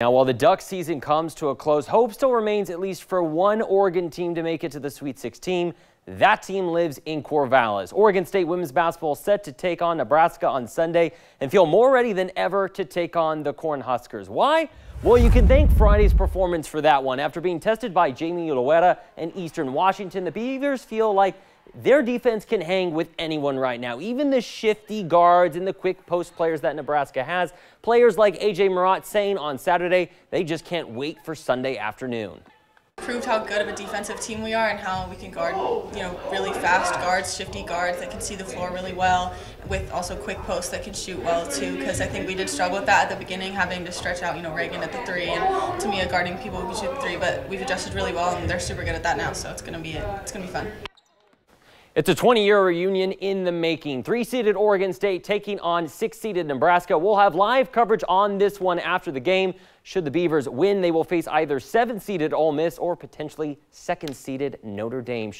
Now, while the Duck season comes to a close, hope still remains at least for one Oregon team to make it to the Sweet 16. That team lives in Corvallis. Oregon State women's basketball set to take on Nebraska on Sunday and feel more ready than ever to take on the Cornhuskers. Why? Well, you can thank Friday's performance for that one. After being tested by Jamie Loera and Eastern Washington, the Beavers feel like their defense can hang with anyone right now. Even the shifty guards and the quick post players that Nebraska has. Players like A.J. Marotte saying on Saturday they just can't wait for Sunday afternoon proved how good of a defensive team we are and how we can guard, you know, really fast guards, shifty guards that can see the floor really well, with also quick posts that can shoot well too. Because I think we did struggle with that at the beginning, having to stretch out, you know, Raegan at the three and Timea guarding people who can shoot the three. But we've adjusted really well, and they're super good at that now. So it's gonna be it's gonna be fun. It's a 20-year reunion in the making. Three-seeded Oregon State taking on six-seeded Nebraska. We'll have live coverage on this one after the game. Should the Beavers win, they will face either seven-seeded Ole Miss or potentially second-seeded Notre Dame.